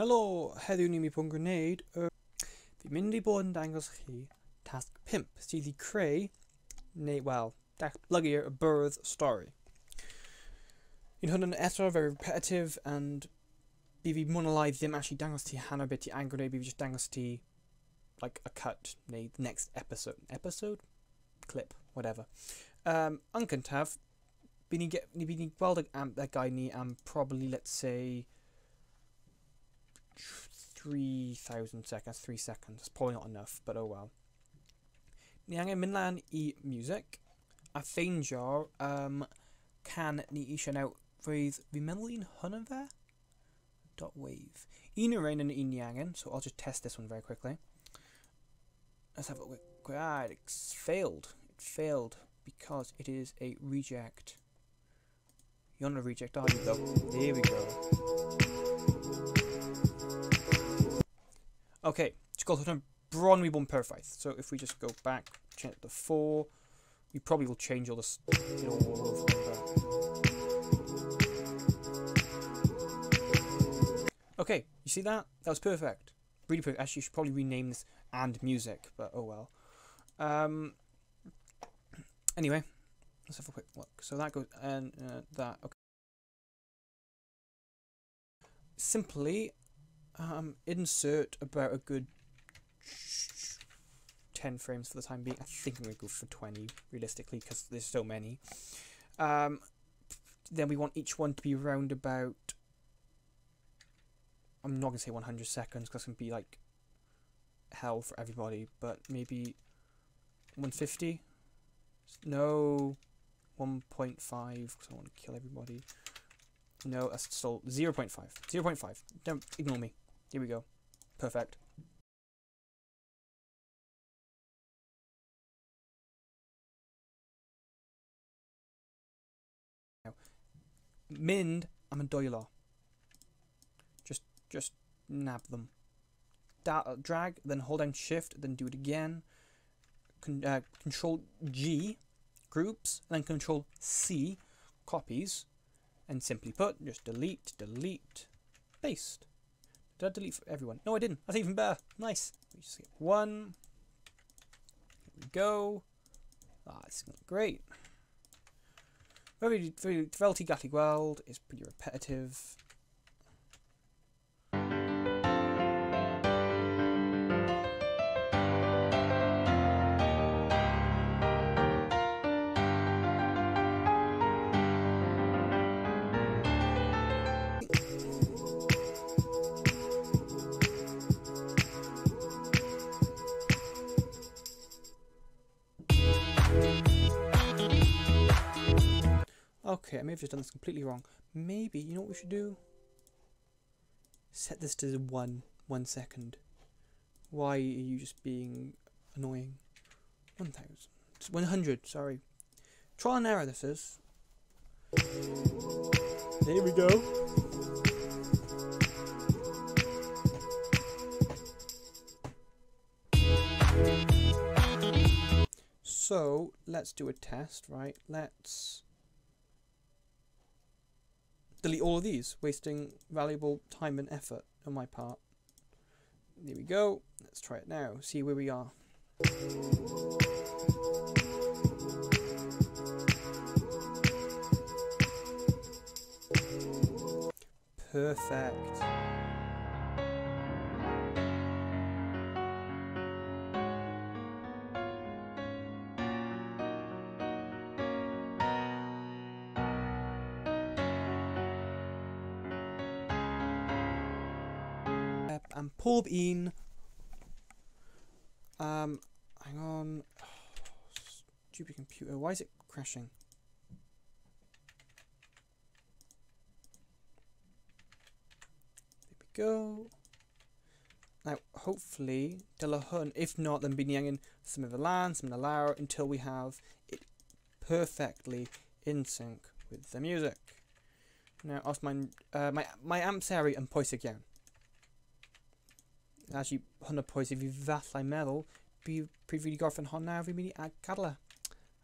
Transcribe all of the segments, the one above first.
Helo, heddiw ni mi pwn gwneud y... Fi mynd i bod yn dangos chi tasg 5 sydd i creu, neu, wel, datblygu'r byrdd stori. Un hwn yn eto very repetitive and fi mwy na ddim actually dangos ti hanner beth i angryfnu, bi fi just dangos ti like a cut neu the next episode. Episode? Clip, whatever. Um, yn cyntaf, bi ni'n ni gweld y, am, y gai ni am probably, let's say, 3,000 seconds, 3 seconds. That's probably not enough, but oh well. Ni angen mynd lan i music. A ffeindio um, can ni eisiau nawr roedd fi'n dot wave. Un o'r ein yn un ni angen so I'll just test this one very quickly. Let's have a look. Ah, it's failed. It failed because it is a reject. You're not a reject are you though? There we go Okay, to bron we won perfect. So if we just go back, change to 4, we probably will change all this, you know, all Okay, you see that? That was perfect. Really perfect. Actually, you should probably rename this and music, but oh well. Um, anyway, let's have a quick look. So that goes, and uh, that, okay. Simply, um, insert about a good 10 frames for the time being. I think I'm going to go for 20, realistically, because there's so many. Um, then we want each one to be around about... I'm not going to say 100 seconds, because it's going to be, like, hell for everybody, but maybe 150? No, 1.5, because I want to kill everybody. No, that's still 0 0.5. 0 0.5. Don't ignore me. Here we go. Perfect. Now, I'm y dwylo. Just, just nab them. Da drag, then hold down shift, then do it again. Con uh, control G, groups, then control C, copies. And simply put, just delete, delete, paste. Did I delete for everyone? No, I didn't. That's even better. Nice. We just get one. Here we go. Ah, it's great. Very, very, Velty Gatty World is pretty repetitive. Okay, I may have just done this completely wrong. Maybe, you know what we should do? Set this to one, one second. Why are you just being annoying? 1000. 100, sorry. Trial and error this is. There we go. So, let's do a test, right? Let's delete all of these, wasting valuable time and effort on my part. There we go. Let's try it now. See where we are. Perfect. Am Paul un um hang on. Stupid computer. Why is it crashing? There we go. Now hopefully dyle hwn if not then bydd ni angen symud y lan, symud y lawr until we have it perfectly in sync with the music. Now os my uh, mae amseru yn pwysig iawn actually, hwn hwnna pwys i fi fathau meddwl, bydd pryd fi wedi gorffen honna, fi'n mynd i gadael e.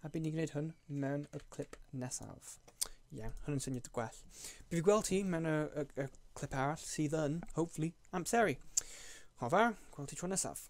A bydd ni'n gwneud hwn mewn y clip nesaf. Ie, yeah, hwn yn syniad gwell. Bydd fi gweld ti mewn y, y, y clip arall sydd yn, hopefully, amseru. Hofer, gweld ti tro nesaf.